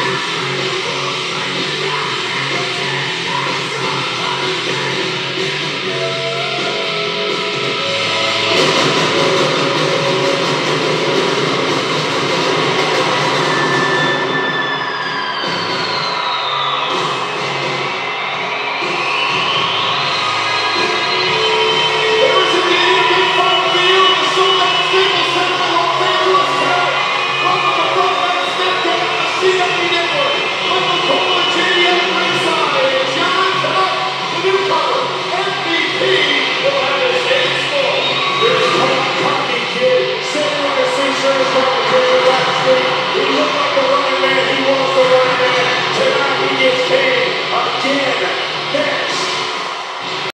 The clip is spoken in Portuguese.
Música